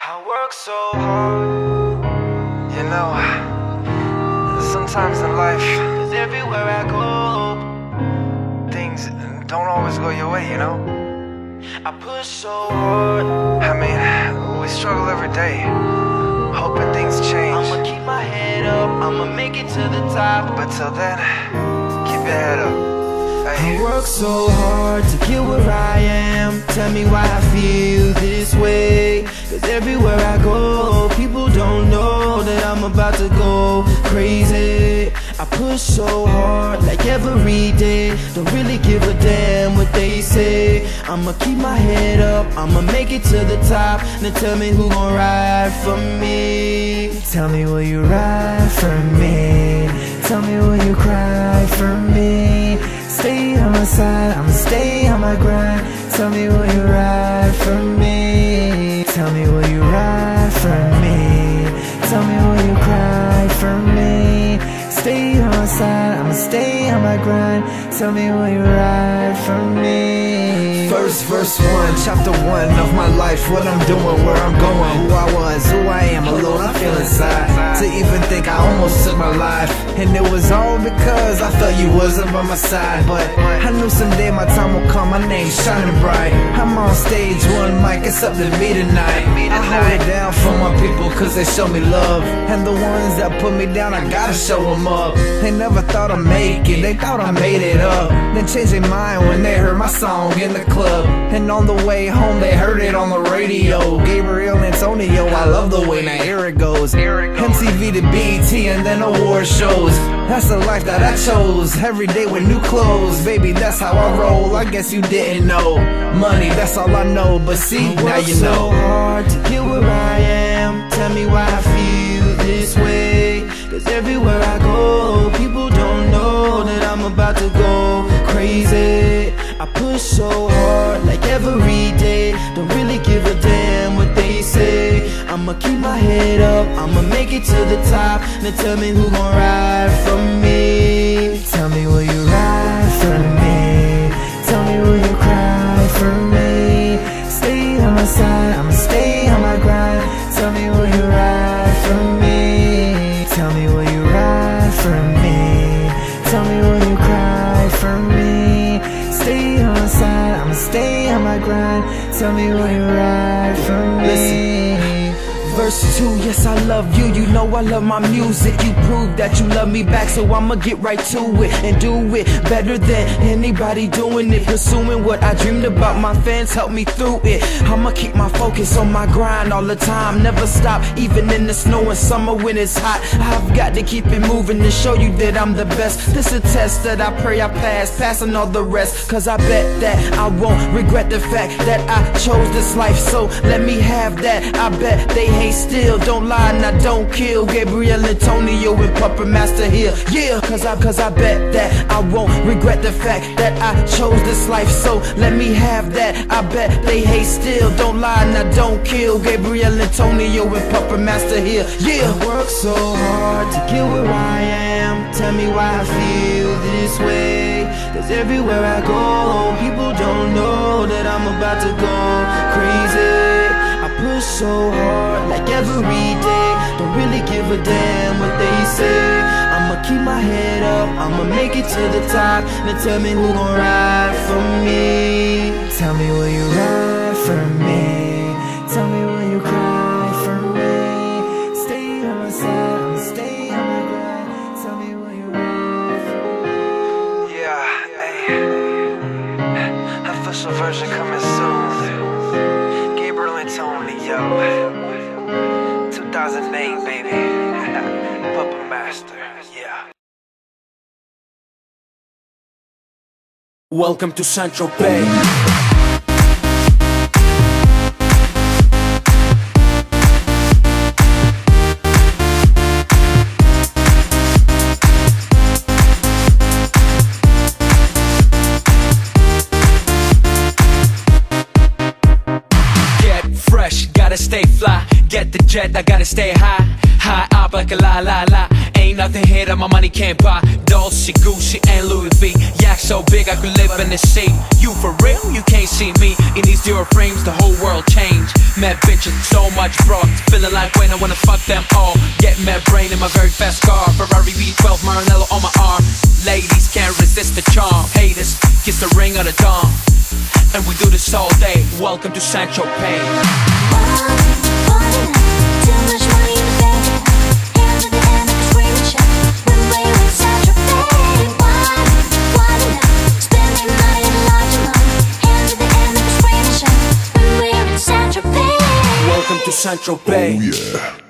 I work so hard, you know. Sometimes in life, cause everywhere I go, things don't always go your way, you know. I push so hard. I mean, we struggle every day, hoping things change. I'ma keep my head up, I'ma make it to the top. But till then, keep your head up. I work so hard to get where I am. Tell me why I feel this way. Cause everywhere I go People don't know that I'm about to go crazy. I push so hard like every day. Don't really give a damn what they say. I'ma keep my head up, I'ma make it to the top. Now tell me who gon' ride for me. Tell me will you ride for me? Tell me will you cry for me Stay on my side, I'ma stay on my grind. Tell me will you ride for me? Tell me will you ride for me? Tell me will you cry for me? Stay on my side, I'ma stay on my grind. Tell me will you ride for me? First verse one, chapter one of my life What I'm doing, where I'm going Think I almost took my life. And it was all because I thought you wasn't by my side. But I knew someday my time will come, my name's shining bright. I'm on stage, one mic, it's up to me tonight. I hold it down for my people cause they show me love. And the ones that put me down, I gotta show them up. They never thought I'd make it, they thought I made it up. Then changed their mind when they heard my song in the club. And on the way home they heard it on the radio. Gabriel Antonio, I love the way, now here it goes. MTV to And then award shows. That's the life that I chose. Every day with new clothes. Baby, that's how I roll. I guess you didn't know. Money, that's all I know. But see, now work you so know. hard to get where I am. Tell me why I feel this way. Cause everywhere I go People don't know that I'm about to go crazy. I push so hard like every day. Don't really I'ma keep my head up, I'ma make it to the top. Now tell me who gon' ride for me. Tell me will you ride for me? Tell me will you cry for me? Stay on my side, I'ma stay on my grind. Tell me will you ride for me? Tell me will you ride for me? Tell me will you cry for me? Stay on my side, I'ma stay on my grind. Tell me will you ride Verse 2, yes I love you, you know I love my music. You prove that you love me back, so I'ma get right to it And do it better than anybody doing it. Pursuing what I dreamed about, my fans help me through it. I'ma keep my focus on my grind all the time. Never stop, even in the snow and summer when it's hot. I've got to keep it moving to show you that I'm the best. This a test that I pray I pass, passing all the rest. Cause I bet that I won't regret the fact that I chose this life. So let me have that, I bet they hate still Don't lie and I don't kill. Gabriel Antonio and Puppet Master here. Yeah, cause I, cause I bet that I won't regret the fact that I chose this life. So let me have that, I bet they hate still. Don't lie and I don't kill. Gabriel Antonio and Puppet Master here. Yeah, I work so hard to get where I am. Tell me why I feel this way. Cause everywhere I go People don't know that I'm about to go crazy push so hard like every day. Don't really give a damn what they say. I'ma keep my head up, I'ma make it to the top. Now tell me who gon' ride for me. Tell me will you ride for me. Tell me Master, yeah. Welcome to Central Bay. Gotta stay fly. Get the jet, I gotta stay high. High up like a la la la. Ain't nothing here that my money can't buy. Dolce, Gucci, and Louis V. Yak so big I could live in the sea. You for real? You can't see me in these zero frames. The whole world changed. Mad bitches, so much broad. Feeling like when I wanna fuck them all. Get mad brain in my very fast car. Ferrari V12 Maranello on my arm. Ladies can't resist the charm. Haters kiss the ring of the dawn. And we do this all day. Welcome to Sancho Pay. Welcome to Sancho Bay.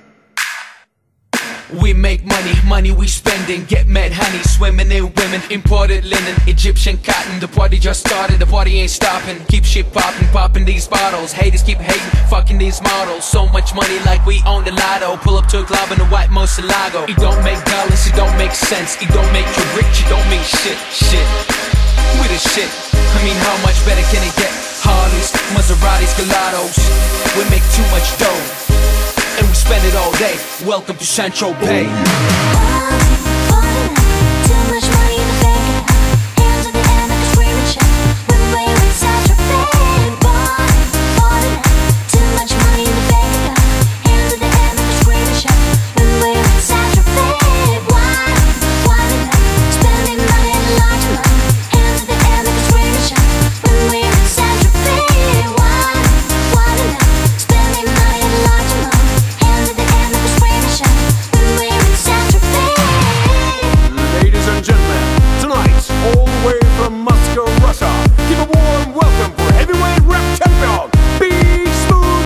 We make money, money we spending. Get mad honey, swimming in women. Imported linen, Egyptian cotton. The party just started, the party ain't stopping. Keep shit popping, popping these bottles. Haters keep hating, fucking these models. So much money like we own the lotto. Pull up to a club in the white Murciélago. It don't make dollars, it don't make sense. It don't make you rich, it don't mean shit, shit. We the shit. I mean, how much better can it get? Harleys, Maseratis, Gelatos. We make too much dough spend it all day. Welcome to Sancho Bay.